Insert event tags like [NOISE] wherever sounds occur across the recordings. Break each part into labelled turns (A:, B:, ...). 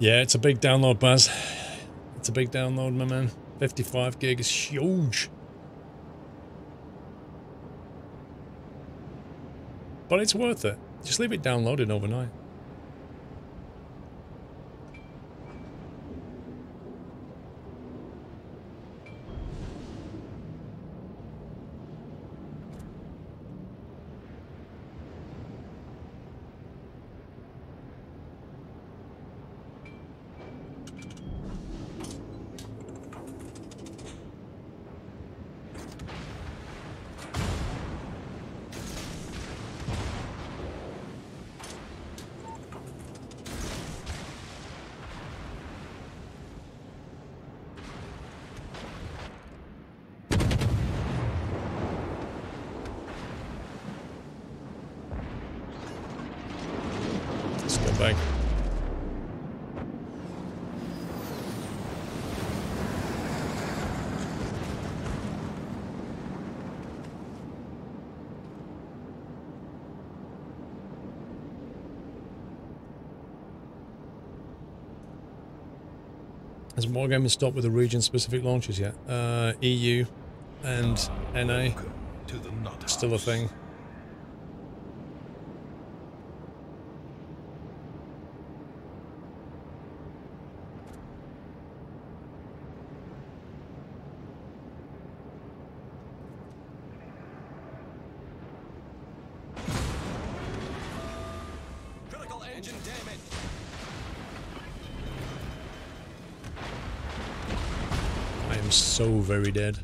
A: Yeah, it's a big download, Baz. It's a big download, my man. 55 gig is huge. But it's worth it. Just leave it downloaded overnight. Let's go back. Has Wargaming stopped with the region-specific launches yet? Uh, EU and NA
B: To the
A: still a thing. Dead.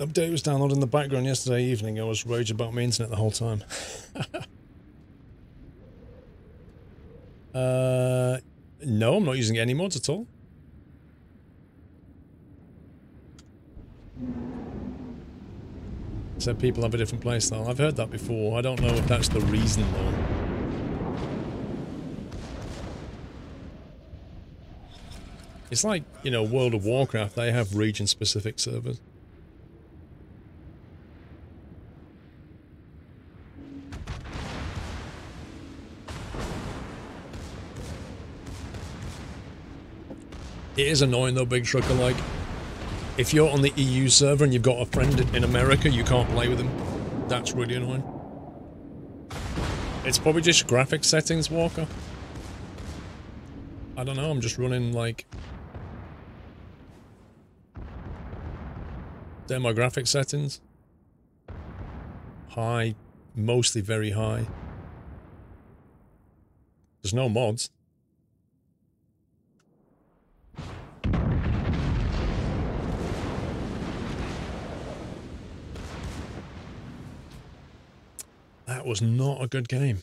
A: Update was downloaded in the background yesterday evening. I was rage about my internet the whole time. [LAUGHS] uh, no, I'm not using any mods at all. Said people have a different playstyle. I've heard that before. I don't know if that's the reason though. It's like, you know, World of Warcraft, they have region specific servers. It is annoying though, Big Trucker, like, if you're on the EU server and you've got a friend in America, you can't play with them. That's really annoying. It's probably just graphic settings, Walker. I don't know, I'm just running like... They're my graphic settings. High, mostly very high. There's no mods. That was not a good game.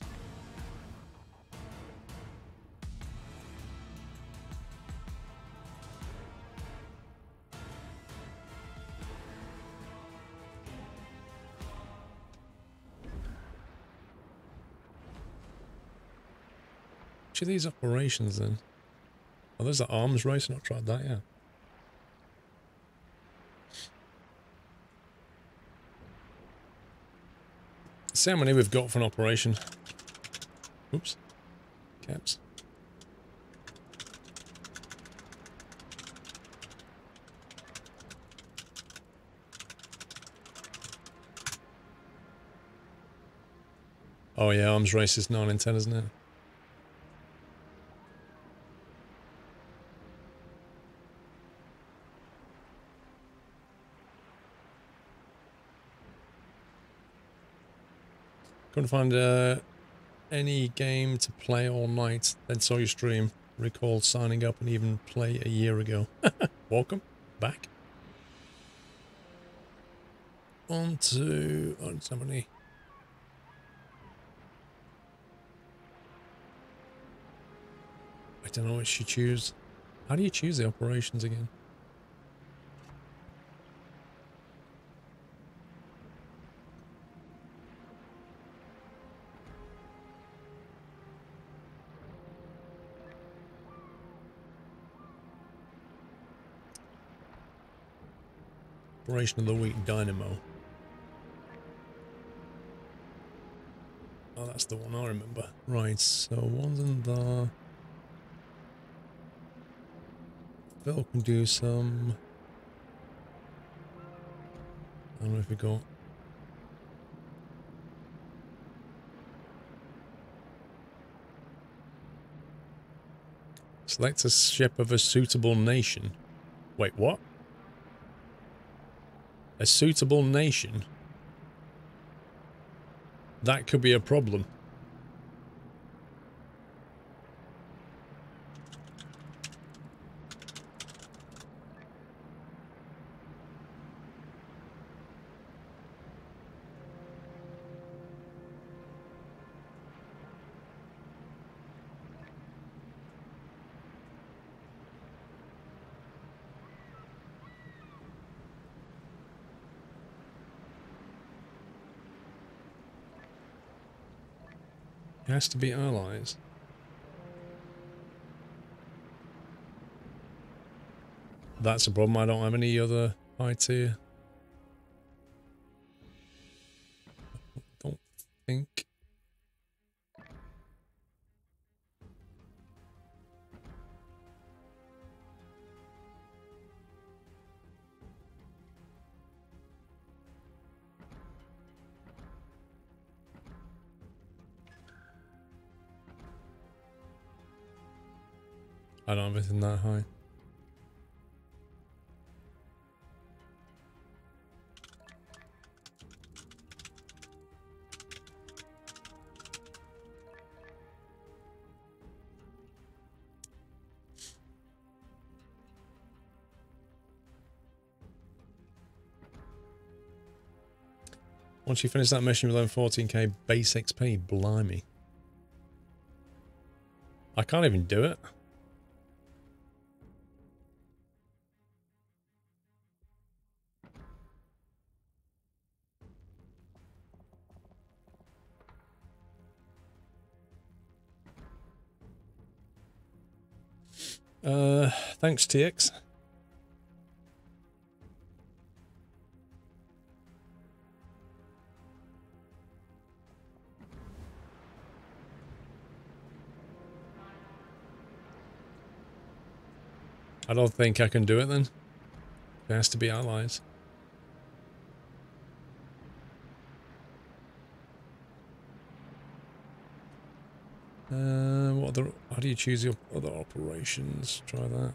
A: Which of these operations then? Oh, there's the arms race. Not tried that yet. See how many we've got for an operation. Oops. Caps. Oh yeah, arms race is 9 and 10, isn't it? Couldn't find uh, any game to play all night. Then saw your stream. Recall signing up and even play a year ago. [LAUGHS] Welcome back. On to oh, it's how many? I don't know what you choose. How do you choose the operations again? Of the Week Dynamo. Oh, that's the one I remember. Right, so one's in there. Phil can do some. I don't know if we got. Select a ship of a suitable nation. Wait, what? A suitable nation? That could be a problem. Has to be allies. That's a problem. I don't have any other high tier. I don't have anything that high. Once you finish that mission, you'll earn 14k base XP. Blimey. I can't even do it. Thanks, TX. I don't think I can do it then. It has to be allies. Uh, what other? How do you choose your other operations? Try that.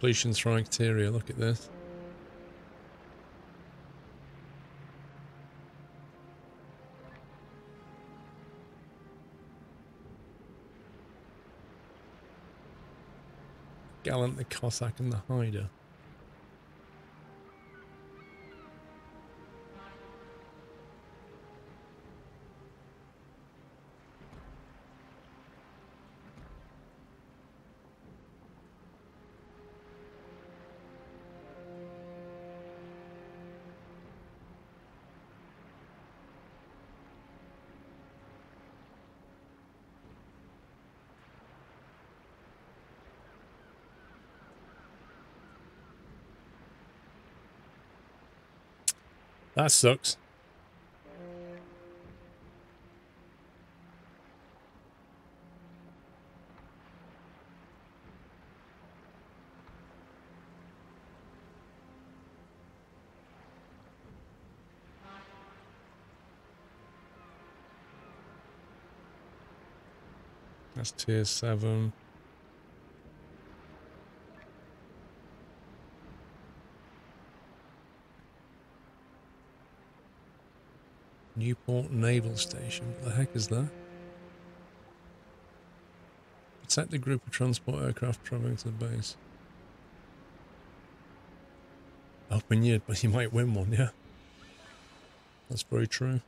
A: Completion criteria. Look at this. Gallant, the Cossack, and the Haida. That sucks. That's tier 7. Naval Station. What the heck is that? Protect the group of transport aircraft traveling to the base. Hoping you, but you might win one, yeah. That's very true.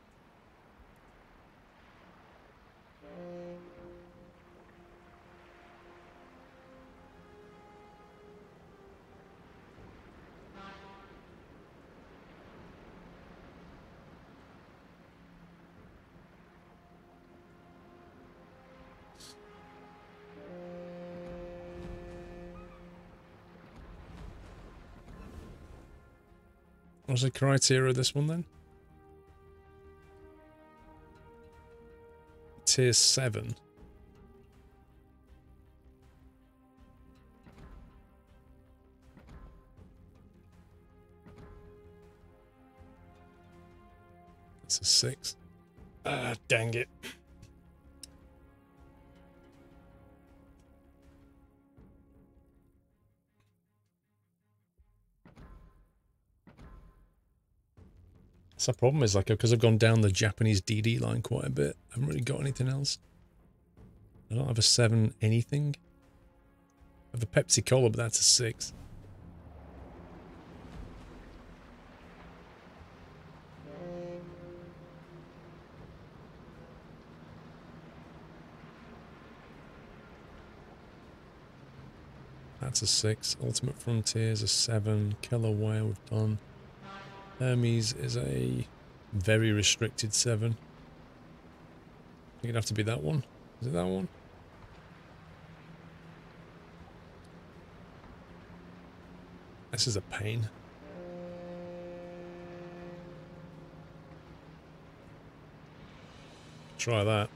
A: What's the criteria of this one then? Tier 7. That's a 6. Ah, dang it. The problem is like because I've gone down the Japanese DD line quite a bit. I haven't really got anything else. I don't have a seven anything. I have a Pensacola, but that's a six. That's a six. Ultimate Frontier is a seven. Killer Whale we've done. Hermes is a very restricted seven. I think it'd have to be that one. Is it that one? This is a pain. Try that.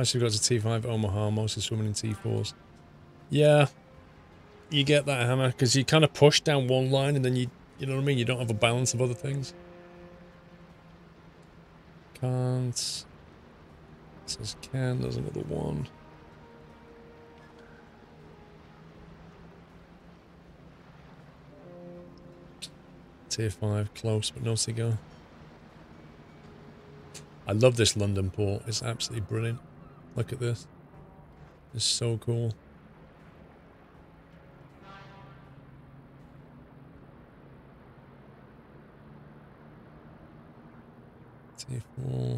A: I actually got to T5 Omaha, mostly swimming in T4s. Yeah, you get that hammer because you kind of push down one line and then you, you know what I mean? You don't have a balance of other things. Can't. Says can, there's another one. Tier 5, close, but no cigar. I love this London port. It's absolutely brilliant. Look at this. It's so cool. T4.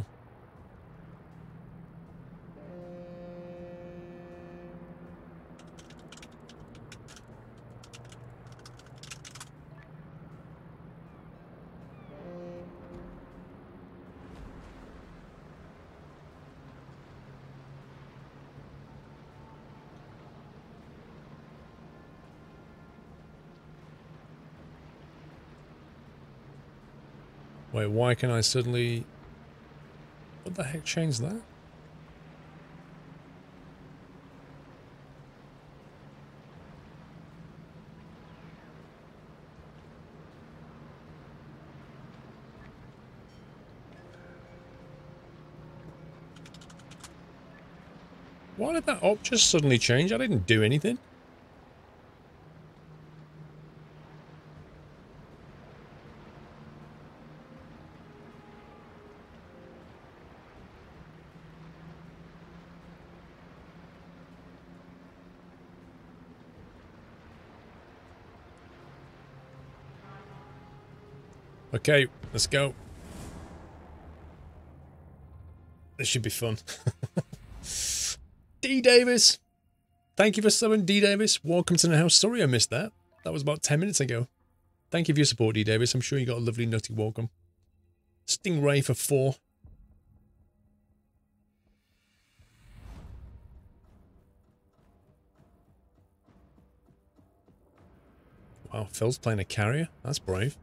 A: Wait, why can I suddenly... What the heck changed that? Why did that op just suddenly change? I didn't do anything. Okay, let's go. This should be fun. [LAUGHS] D Davis. Thank you for subbing, D Davis. Welcome to the house. Sorry I missed that. That was about 10 minutes ago. Thank you for your support, D Davis. I'm sure you got a lovely nutty welcome. Stingray for four. Wow, Phil's playing a carrier. That's brave.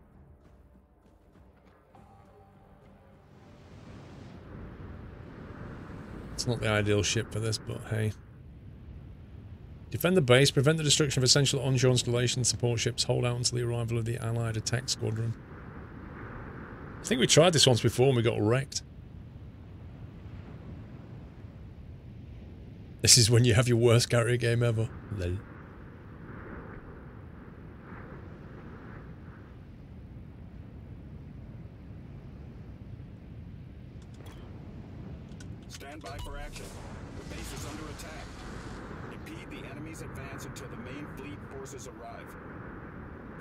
A: Not the ideal ship for this, but hey. Defend the base, prevent the destruction of essential onshore installations, support ships, hold out until the arrival of the Allied attack squadron. I think we tried this once before and we got wrecked. This is when you have your worst carrier game ever. Lol.
C: Stand by for action. The base is under attack. Impede the enemy's advance until the main fleet forces arrive.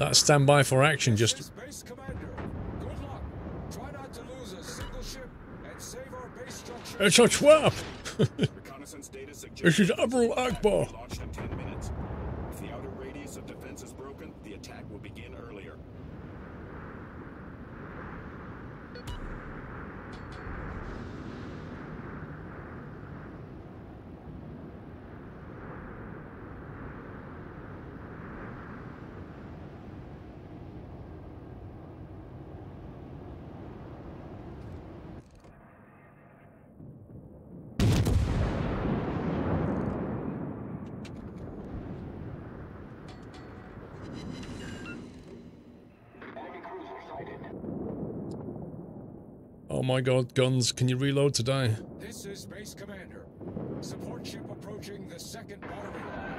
A: Uh, that standby for action just...
B: This base commander, good luck. Try not to lose a single ship and save our base structure.
A: It's a trap! [LAUGHS]
C: Reconnaissance data suggests
A: This is Admiral Ackbar.
C: will be Launched in 10 minutes. If the outer radius of defense is broken, the attack will begin earlier.
A: Oh my god, guns, can you reload today?
B: This is Base Commander. Support ship approaching the second battery line.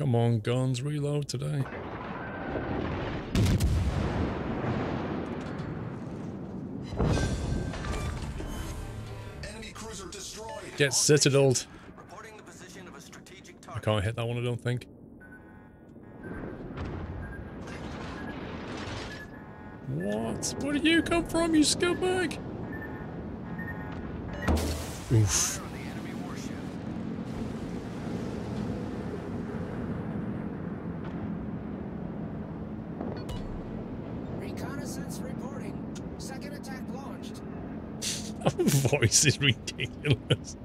A: Come on, guns, reload today.
C: Enemy cruiser destroyed.
A: Get citadeled.
D: Reporting the position of a strategic
A: I can't hit that one, I don't think. What? Where did you come from, you scumbag? Oof.
D: Fire on the enemy warship.
B: Reconnaissance reporting. Second attack launched. [LAUGHS]
A: voice is ridiculous.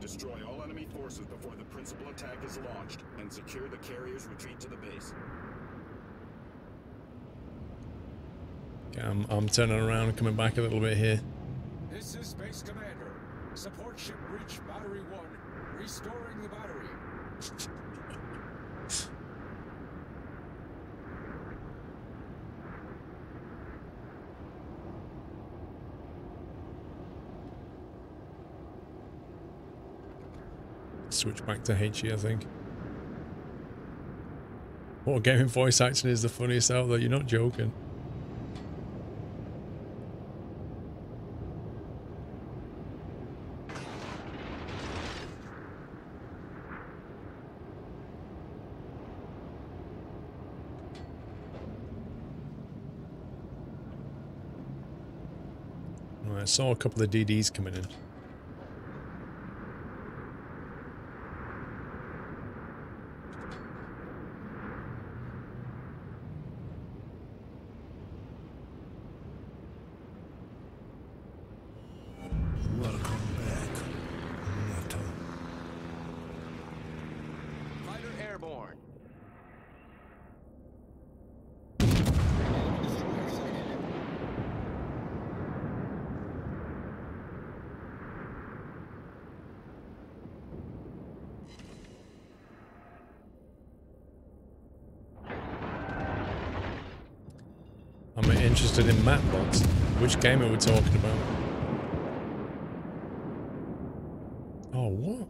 C: Destroy all enemy forces before the principal attack is launched and secure the carrier's retreat to the base.
A: Okay, I'm, I'm turning around and coming back a little bit here.
B: This is Base Commander. Support ship reach Battery 1. Restoring the battery.
A: Switch back to HE, I think. What gaming voice acting is the funniest out there? You're not joking. I saw a couple of DDs coming in. Interested in map bots. Which game are we talking about? Oh, what?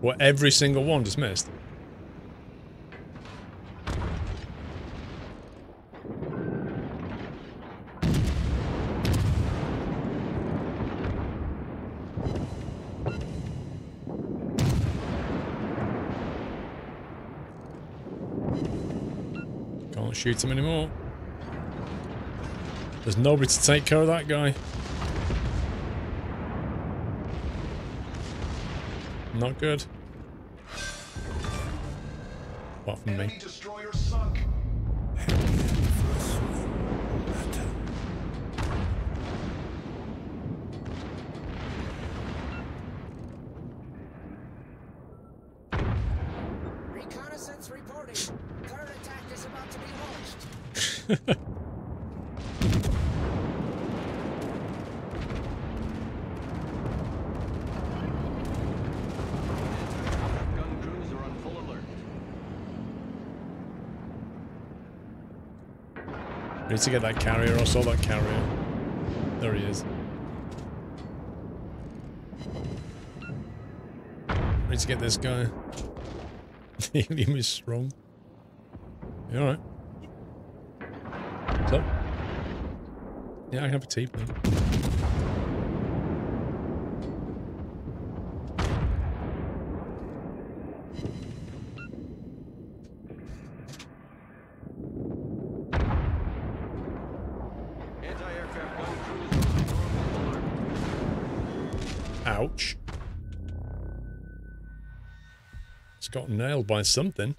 A: What, every single one just missed? Can't shoot him anymore. There's nobody to take care of that guy. Not good. Apart from
C: Enemy
A: me. Need to get that carrier. I saw that carrier. There he is. Need to get this guy. [LAUGHS] the helium is strong. Alright? Yeah, I have a tea. Ouch. It's got nailed by something.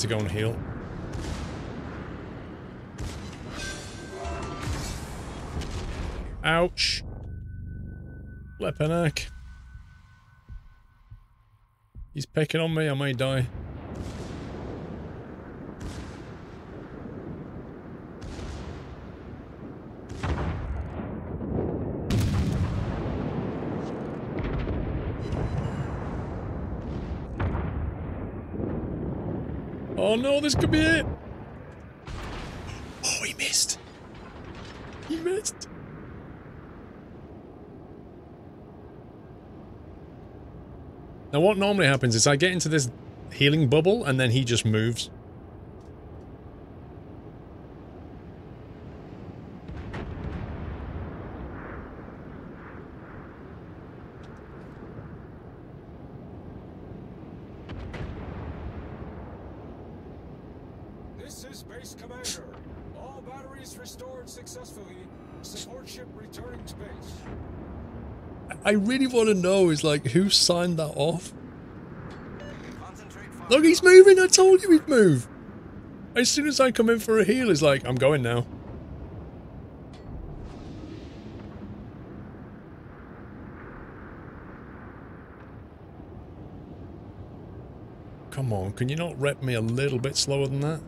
A: To go and heal. Ouch. Lepanak. He's picking on me, I may die. Oh no, this could be it! Oh, he missed! He missed! Now what normally happens is I get into this healing bubble and then he just moves.
B: This is Base Commander. All batteries restored successfully. Support ship returning to base.
A: I really want to know is like who signed that off? Look, he's moving. I told you he'd move. As soon as I come in for a heal, he's like, I'm going now. Come on, can you not rep me a little bit slower than that?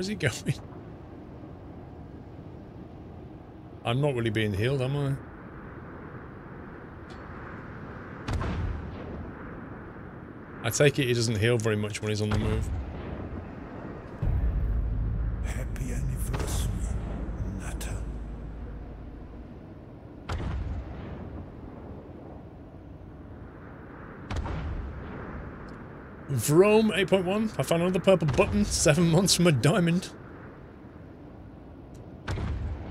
A: Where's he going? I'm not really being healed, am I? I take it he doesn't heal very much when he's on the move. Vrome 8.1. I found another purple button. Seven months from a diamond.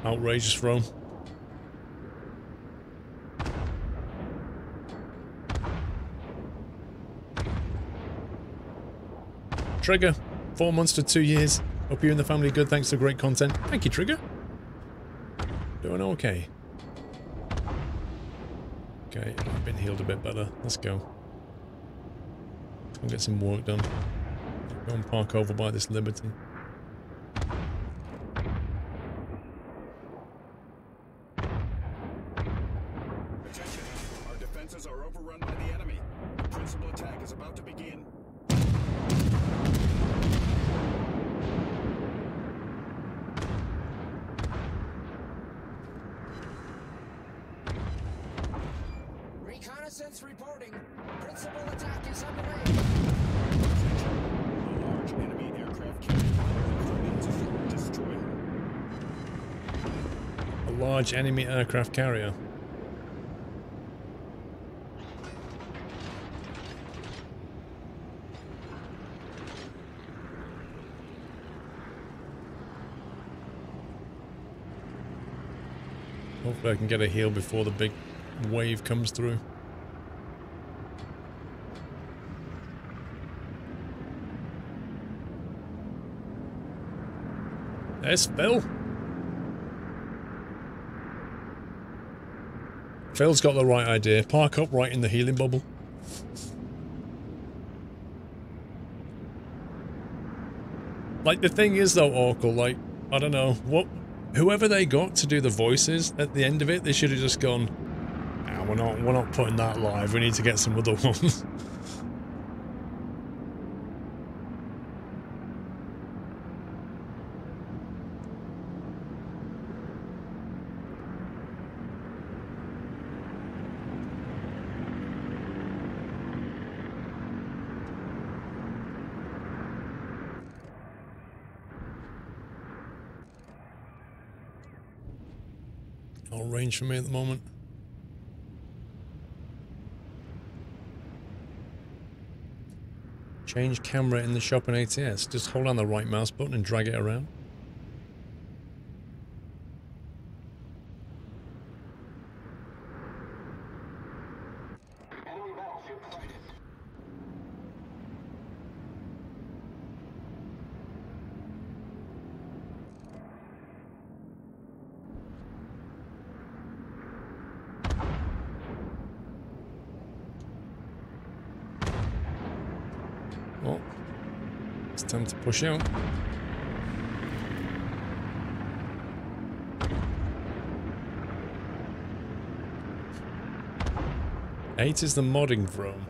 A: Outrageous Vrome. Trigger. Four months to two years. Hope you and the family good thanks to great content. Thank you, Trigger. Doing okay. Okay, I've been healed a bit better. Let's go. I'll get some work done. Go and park over by this Liberty.
B: Reconnaissance reporting. Principal attack is underway.
C: A large enemy aircraft carrier destroyed.
A: A large enemy aircraft carrier. Hopefully I can get a heal before the big wave comes through. There's Phil. Phil's got the right idea. Park up right in the healing bubble. Like the thing is though, Oracle, like, I don't know, what whoever they got to do the voices at the end of it, they should have just gone, "Ah, we're not we're not putting that live, we need to get some other [LAUGHS] ones. Not range for me at the moment. Change camera in the shop in ATS. Just hold on the right mouse button and drag it around. Time to push. Eight is the modding Vrome.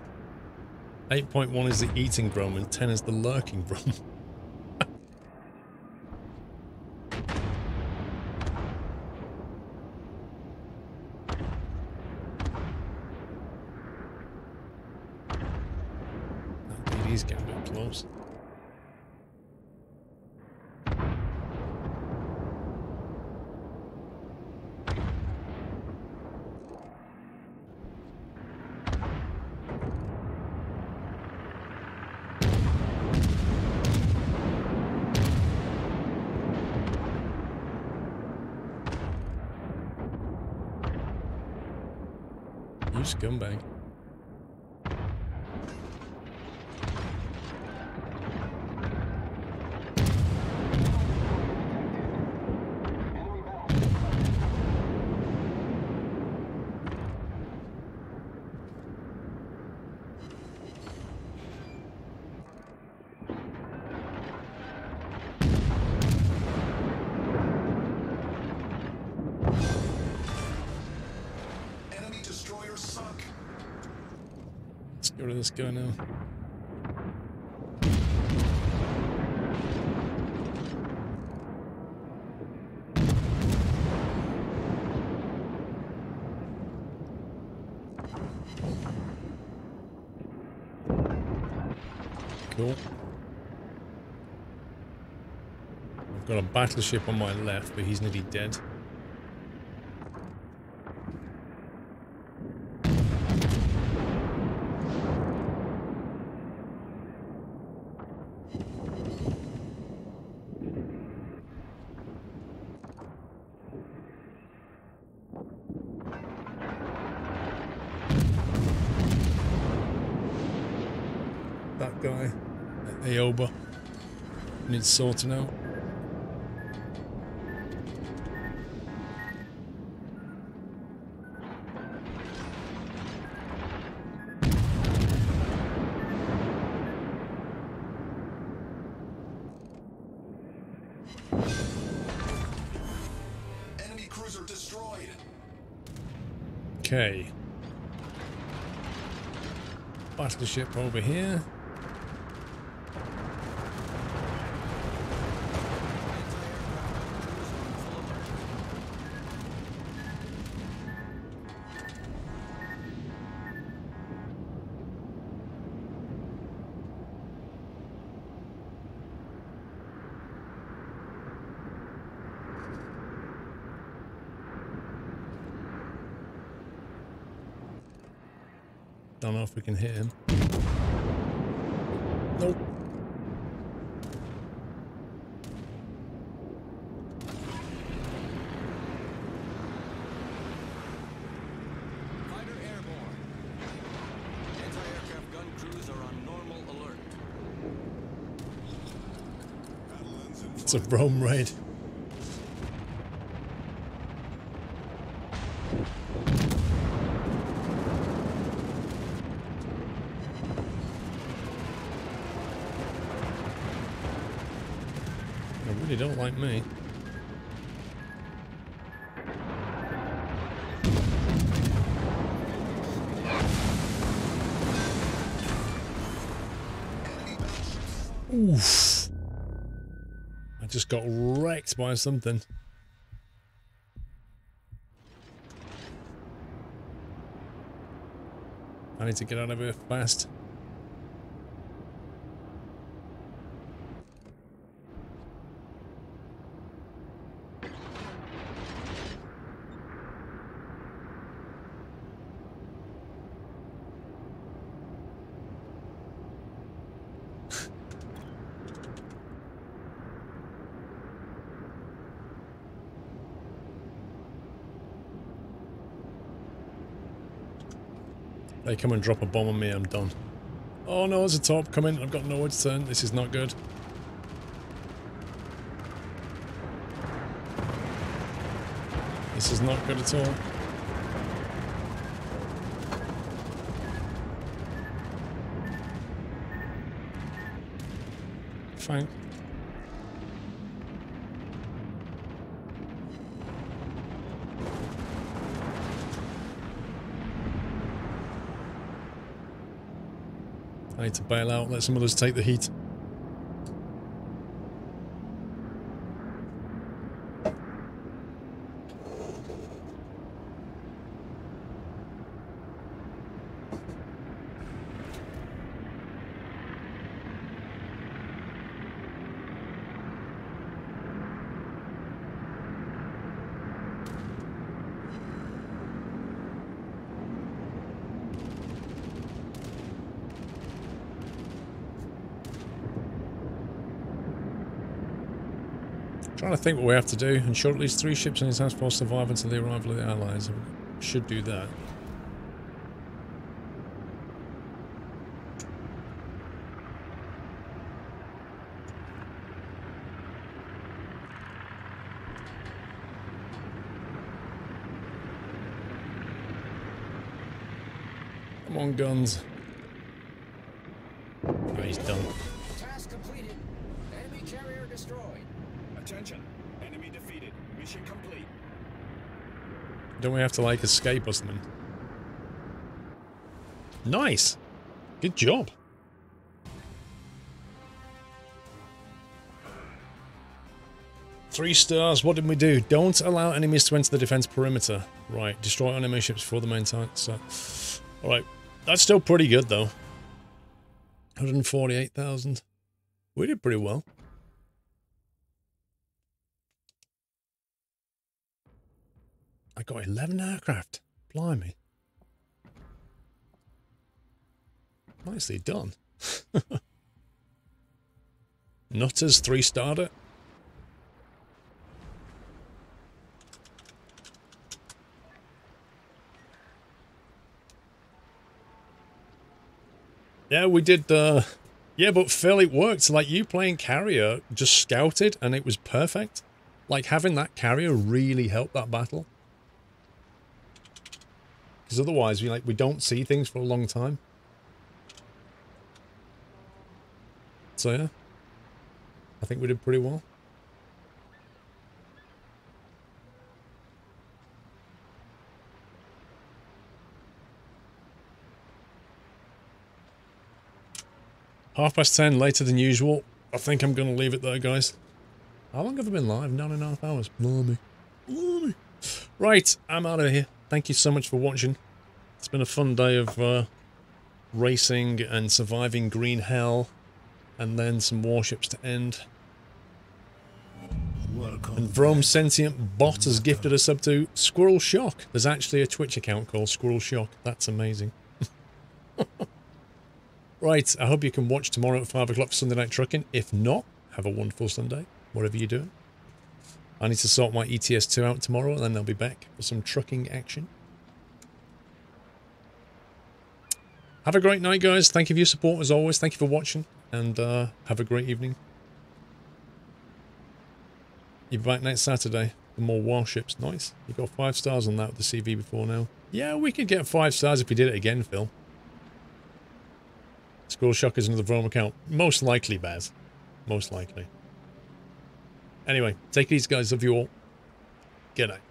A: 8.1 is the eating Vrome and 10 is the lurking Vrome. [LAUGHS] That BD's getting a bit close. You scumbag.
C: Enemy destroyers sunk.
A: Get rid of this guy now. Cool. I've got a battleship on my left, but he's nearly dead. That guy, Aoba, needs sorting out.
C: Enemy cruiser destroyed.
A: Okay. Battleship over here. If we can hit him. Nope.
D: Fighter airborne. Anti-aircraft gun crews are on normal alert.
A: It's a Rome raid. They really don't like me. Oof. I just got wrecked by something. I need to get out of here fast. They come and drop a bomb on me, I'm done. Oh no, there's a top coming. I've got nowhere to turn. This is not good. This is not good at all. thanks. To bail out, let some others take the heat. Trying to think what we have to do. Ensure at least three ships in his force survive until the arrival of the Allies. Should do that. Come on, guns. Don't we have to, like, escape or something? Nice! Good job. Three stars. What did we do? Don't allow enemies to enter the defense perimeter. Right. Destroy enemy ships before the main target. So, alright. That's still pretty good, though. 148,000. We did pretty well. I got 11 aircraft. Blimey. Nicely done. [LAUGHS] Nutters three starter. Yeah, we did. Uh, yeah, but Phil, it worked. Like you playing carrier, just scouted, and it was perfect. Like having that carrier really helped that battle. Because otherwise, we like we don't see things for a long time. So yeah, I think we did pretty well. Half past ten, later than usual. I think I'm going to leave it there, guys. How long have I been live? Nine and a half hours. Blimey. Blimey. Right, I'm out of here. Thank you so much for watching. It's been a fun day of uh, racing and surviving green hell. And then some warships to end.
E: Welcome.
A: And Vrome Sentient Bot has gifted us up to Squirrel Shock. There's actually a Twitch account called Squirrel Shock. That's amazing. [LAUGHS] right, I hope you can watch tomorrow at 5 o'clock for Sunday Night Trucking. If not, have a wonderful Sunday, whatever you're doing. I need to sort my ETS2 out tomorrow, and then I'll be back for some trucking action. Have a great night, guys. Thank you for your support, as always. Thank you for watching, and uh, have a great evening. You're back next Saturday for more warships. Nice. You got five stars on that with the CV before now. Yeah, we could get five stars if we did it again, Phil. Squirrel Shock is another Vrome account. Most likely, Baz. Most likely. Anyway, take these guys. Love you all. Good night.